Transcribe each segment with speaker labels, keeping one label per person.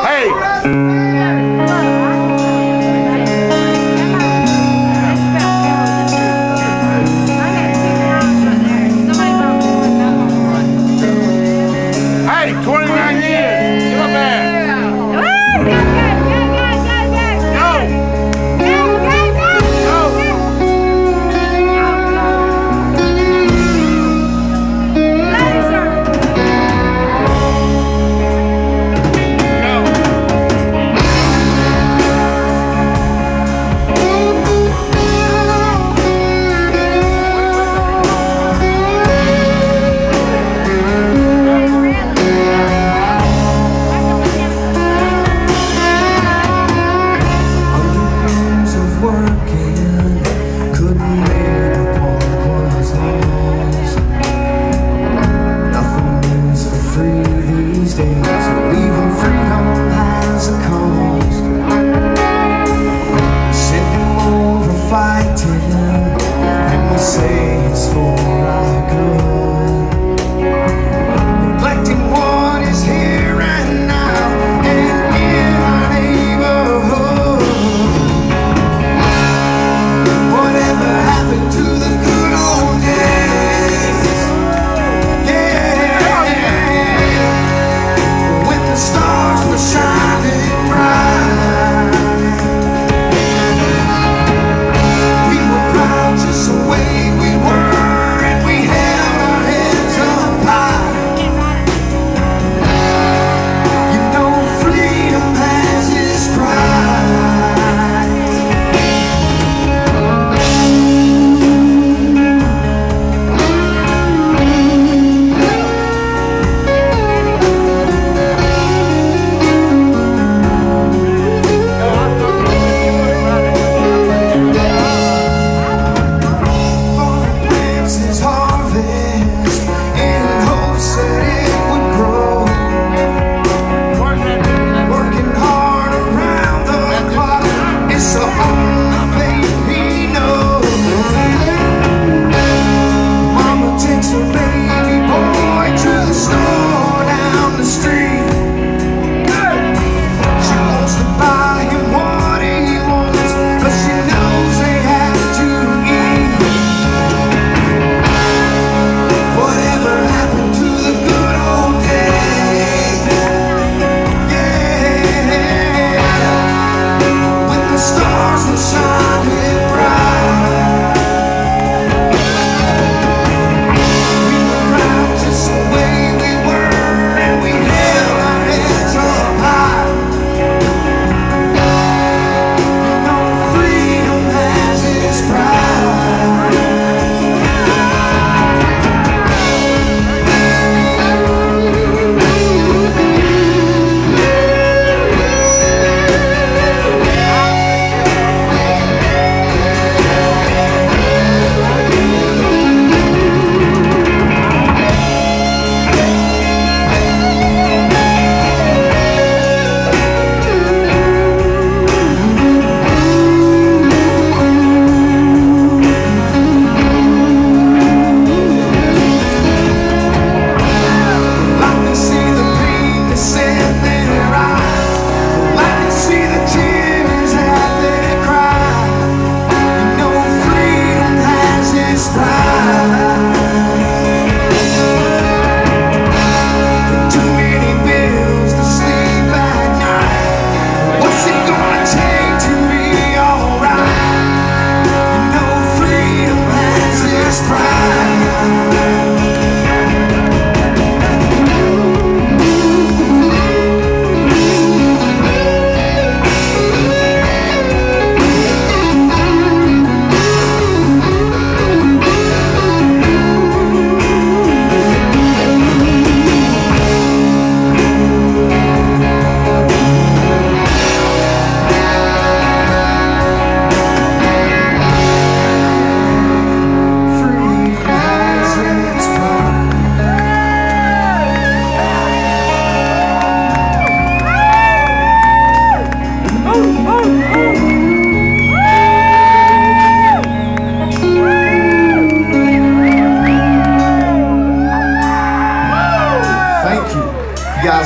Speaker 1: Hey,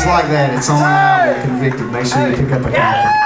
Speaker 2: like that, it's on the album, Convicted. Make sure you pick up a copy.